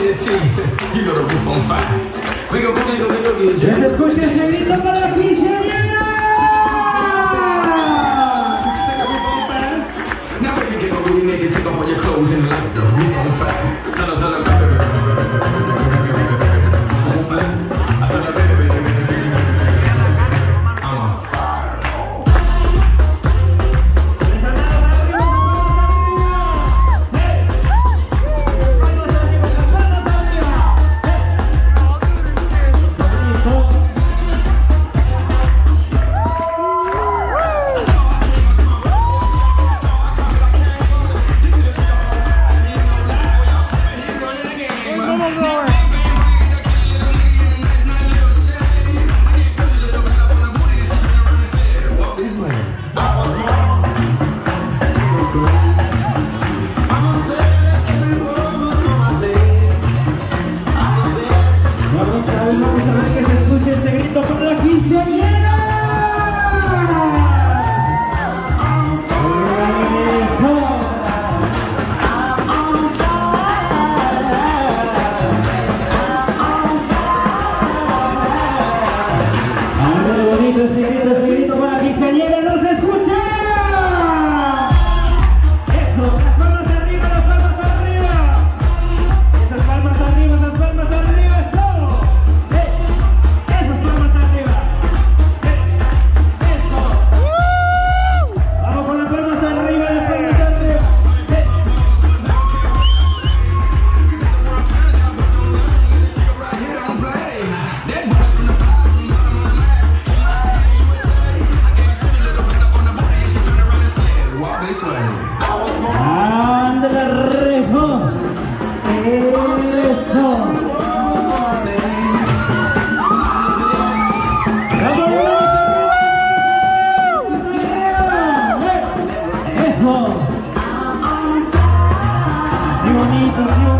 community. You know the roof on fire. We go boogie, boogie, boogie. Let's escuche ese grito para la Oh. You need to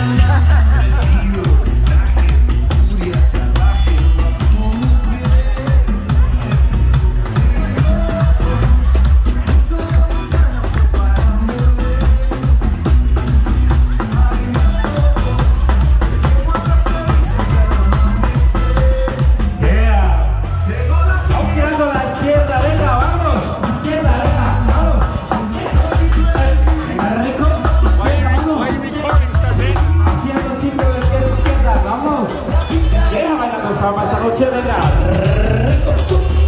nos ama esta noche de.